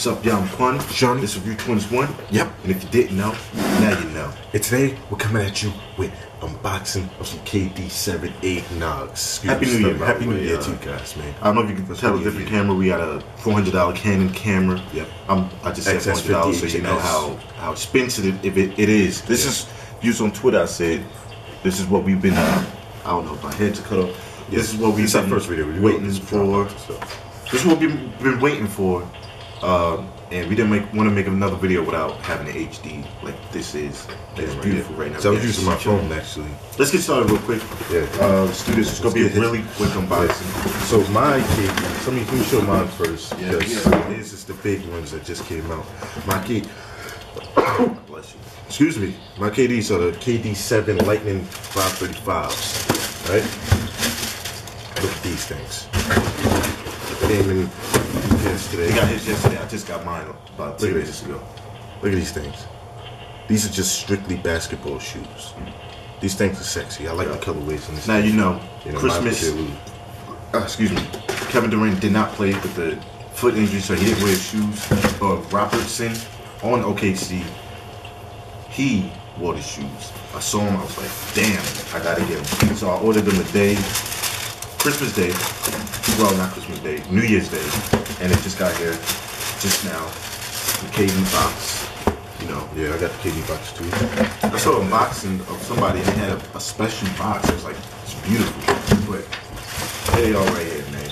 What's up, y'all? I'm Quan. Johnny. This is Review Twins 1. Yep. And if you didn't know, now you know. And today we're coming at you with unboxing of some KD7 eggnogs. Excuse Happy New Year, Happy New Year to you guys, man. I don't know if you can tell a different camera. We got a $400 Canon camera. Yep. Um, I just said XS50 $400 so you know how, how expensive it, if it, it is. This is, views on Twitter, I said, this is what we've been, I don't know, if my head's cut off. This is what we've This is our been first video. We waiting for. So. This is what we've been waiting for, uh, and we didn't make, want to make another video without having an HD like this is. It's Yeah, beautiful right now. So I was using my phone actually. Let's get started real quick. Yeah. Uh, let's do this. It's gonna be a really quick unboxing. So my let me, let me show mine first. Yeah, yeah. This is the big ones that just came out. My KD, Bless you. excuse me, my KDs are the KD7 Lightning 535s. Right? Look at these things. Came in yesterday. He got his yesterday. I just got mine about two Look at days ago. Look at these things. These are just strictly basketball shoes. These things are sexy. I like the colorways on this. Now you know, You know, Christmas. Uh, excuse me. Kevin Durant did not play with the foot injury, so he didn't wear shoes. But Robertson on OKC, he wore the shoes. I saw him. I was like, damn, I gotta get them. So I ordered them a day, Christmas Day. Well, not Christmas Day, New Year's Day, and it just got here just now. The KD box. You know, Yeah, I got the KD box too. I saw a unboxing of somebody and they had a, a special box. It was like, it's beautiful. But here they all right here, man.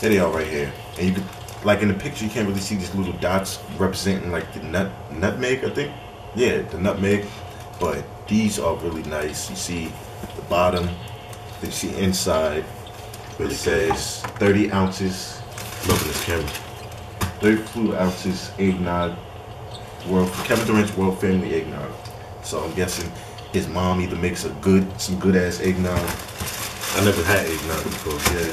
Here they all right here. And you could, like in the picture, you can't really see these little dots representing like the nut nutmeg, I think. Yeah, the nutmeg. But these are really nice. You see the bottom, then you see inside. Really It says 30 ounces, Loving this camera. 32 ounces eggnog. World Kevin Durant's World Family eggnog. So I'm guessing his mom either makes a good, some good ass eggnog. I never had eggnog before. Yeah,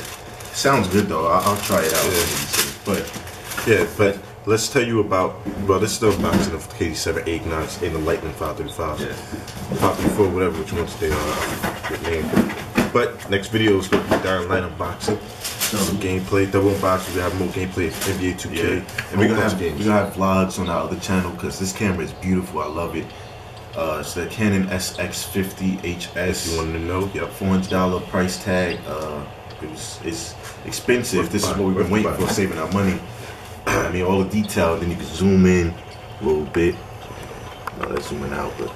sounds good though. I'll, I'll try it out. Yeah. But Yeah, but let's tell you about. Well, this is the unboxing of KD7 eggnogs in the Lightning 535. Yeah. 534, whatever which ones they are. Good name. But next video is going to be Dying Light unboxing. Some gameplay, double unboxing. We have more gameplay NBA 2K. yeah, and we're gonna have games. we're gonna have vlogs on our other channel because this camera is beautiful. I love it. Uh, it's the Canon SX50 If HS. you wanted to know, yep. four hundred dollar price tag. Uh, it was it's expensive. Worth This is what we've been waiting for, saving our money. I mean, all the detail. Then you can zoom in a little bit. No, that's zooming out, but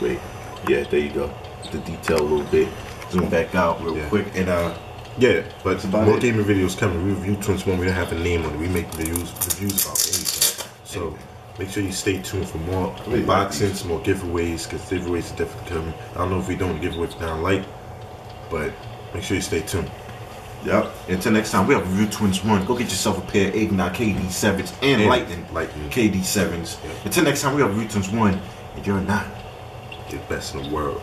wait. Yeah, there you go. The detail a little bit. Zoom back out real Yeah. quick, and uh, Yeah, but more gaming videos coming. We review Twins One. We don't have a name on it. We make reviews reviews about anything. So make sure you stay tuned for more unboxings, more giveaways, because giveaways are definitely coming. I don't know if we don't give away Dying Light, but make sure you stay tuned. yep. Until next time, we have Review Twins One. Go get yourself a pair of Eggnog KD sevens and, And Lightning Lightning. KD sevens. Yeah. Until next time, we have Review Twins One, and you're not. The best in the world.